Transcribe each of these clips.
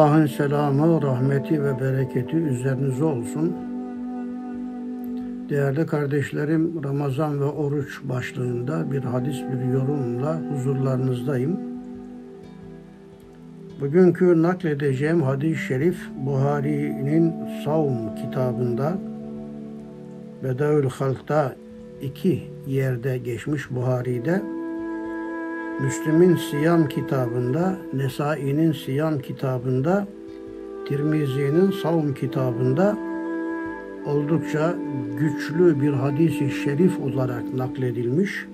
Allah'ın selamı, rahmeti ve bereketi üzerinize olsun. Değerli kardeşlerim, Ramazan ve oruç başlığında bir hadis, bir yorumla huzurlarınızdayım. Bugünkü nakledeceğim hadis-i şerif Buhari'nin Savm kitabında Bedaül Halk'ta iki yerde geçmiş Buhari'de Müslim'in Siyam kitabında, Nesai'nin Siyam kitabında, Tirmizi'nin Savun kitabında oldukça güçlü bir hadisi şerif olarak nakledilmiş.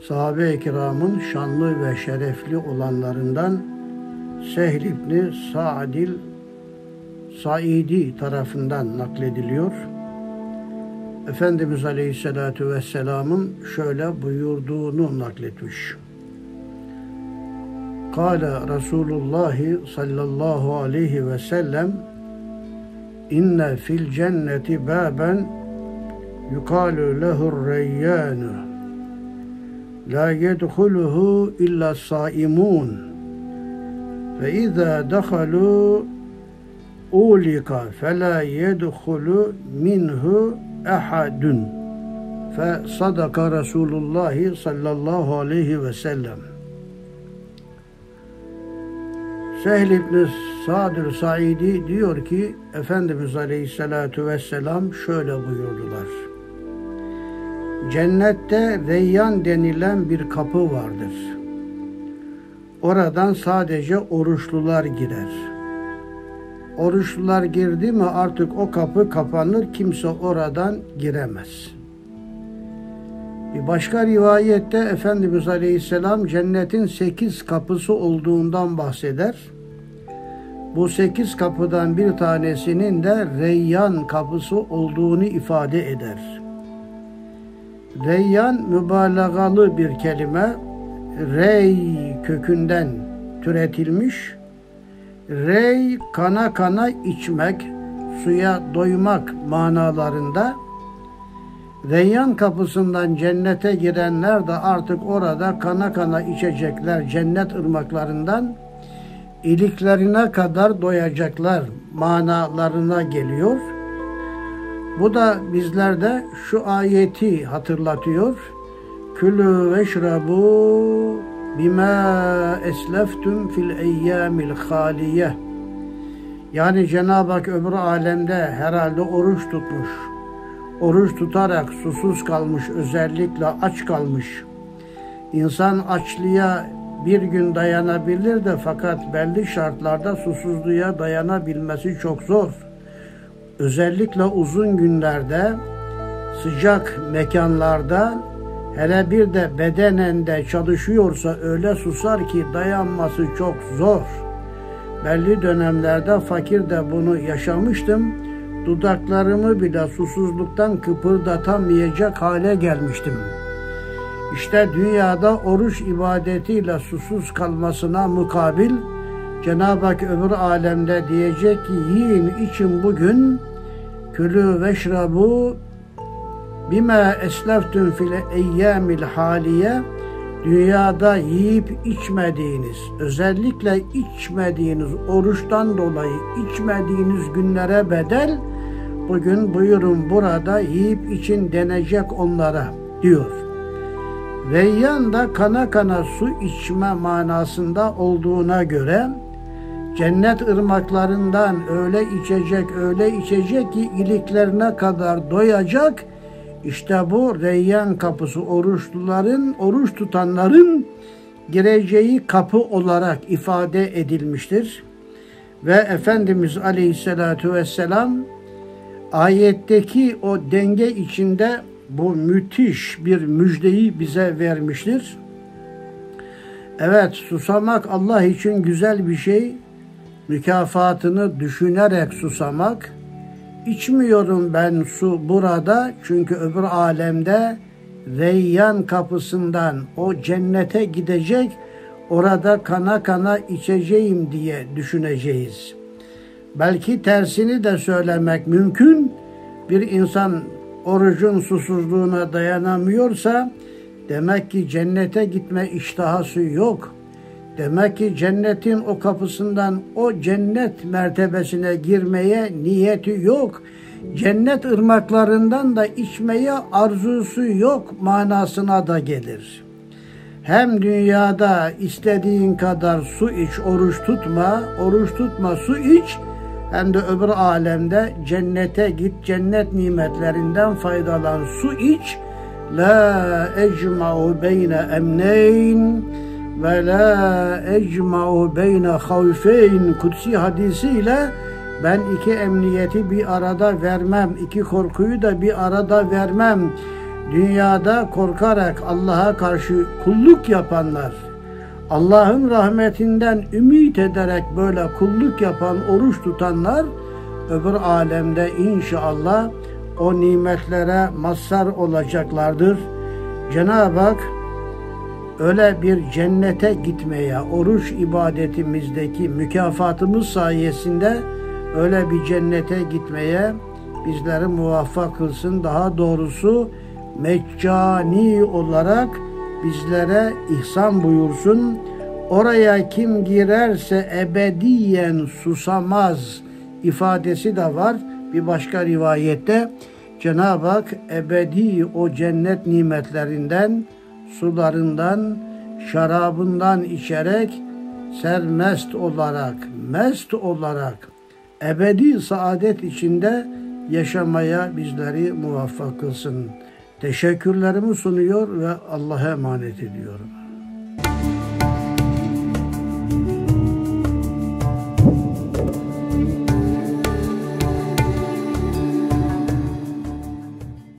Sahabe-i kiramın şanlı ve şerefli olanlarından Sehl İbni Sa'dil Saidi tarafından naklediliyor. Efendimiz Aleyhisselatü Vesselam'ın şöyle buyurduğunu nakletmiş. Kale Resulullah sallallahu aleyhi ve sellem inne fil cenneti baben yukalu lehu reyyanu la yedhuluhu illa saimun ve izâ dehalu ulika fela yedhulu minhu ehadun. Fe sadaka Resulullah sallallahu aleyhi ve sellem Sehl İbni Sadr Saidi diyor ki Efendimiz Aleyhisselatü Vesselam şöyle buyurdular. Cennette Reyyan denilen bir kapı vardır. Oradan sadece oruçlular girer. Oruçlular girdi mi artık o kapı kapanır, kimse oradan giremez. Bir başka rivayette Efendimiz Aleyhisselam cennetin sekiz kapısı olduğundan bahseder. Bu sekiz kapıdan bir tanesinin de Reyyan kapısı olduğunu ifade eder. Reyyan mübalağalı bir kelime. Rey kökünden türetilmiş. Rey kana kana içmek, suya doymak manalarında. Reyyan kapısından cennete girenler de artık orada kana kana içecekler cennet ırmaklarından iliklerine kadar doyacaklar manalarına geliyor. Bu da bizlerde şu ayeti hatırlatıyor. Külü veşrabu bima esleftum fil eyyamil haliye. Yani Cenab-ı Hak öbür alemde herhalde oruç tutmuş. Oruç tutarak susuz kalmış, özellikle aç kalmış. İnsan açlığa bir gün dayanabilir de fakat belli şartlarda susuzluğa dayanabilmesi çok zor. Özellikle uzun günlerde sıcak mekanlarda hele bir de bedenen de çalışıyorsa öyle susar ki dayanması çok zor. Belli dönemlerde fakir de bunu yaşamıştım. Dudaklarımı bile susuzluktan kıpırdatamayacak hale gelmiştim.'' İşte dünyada oruç ibadetiyle susuz kalmasına mukabil Cenab-ı Hak öbür alemde diyecek ki yiyin için bugün külü veşrabu bima esleftün fil eyyamil haliye dünyada yiyip içmediğiniz, özellikle içmediğiniz oruçtan dolayı içmediğiniz günlere bedel bugün buyurun burada yiyip için denecek onlara diyor. Reyyan da kana kana su içme manasında olduğuna göre cennet ırmaklarından öyle içecek öyle içecek ki iliklerine kadar doyacak. İşte bu Reyyan kapısı oruçluların, oruç tutanların gireceği kapı olarak ifade edilmiştir. Ve Efendimiz Aleyhisselatü Vesselam ayetteki o denge içinde bu müthiş bir müjdeyi bize vermiştir. Evet susamak Allah için güzel bir şey. Mükafatını düşünerek susamak. İçmiyorum ben su burada çünkü öbür alemde Reyyan kapısından o cennete gidecek orada kana kana içeceğim diye düşüneceğiz. Belki tersini de söylemek mümkün. Bir insan orucun susuzluğuna dayanamıyorsa demek ki cennete gitme iştahası yok. Demek ki cennetin o kapısından o cennet mertebesine girmeye niyeti yok. Cennet ırmaklarından da içmeye arzusu yok manasına da gelir. Hem dünyada istediğin kadar su iç, oruç tutma, oruç tutma, su iç. Hem de öbür alemde cennete git, cennet nimetlerinden faydalan, su iç. La ecma'u beyne emneyn ve la ecma'u beyne havfeyn kutsi hadisiyle ben iki emniyeti bir arada vermem, iki korkuyu da bir arada vermem. Dünyada korkarak Allah'a karşı kulluk yapanlar, Allah'ın rahmetinden ümit ederek böyle kulluk yapan, oruç tutanlar öbür alemde inşallah o nimetlere mazhar olacaklardır. Cenab-ı Hak öyle bir cennete gitmeye, oruç ibadetimizdeki mükafatımız sayesinde öyle bir cennete gitmeye bizleri muvaffak kılsın. Daha doğrusu meccani olarak bizlere ihsan buyursun. Oraya kim girerse ebediyen susamaz ifadesi de var. Bir başka rivayette Cenab-ı Hak ebedi o cennet nimetlerinden, sularından, şarabından içerek sermest olarak, mest olarak ebedi saadet içinde yaşamaya bizleri muvaffak kılsın teşekkürlerimi sunuyor ve Allah'a emanet ediyorum.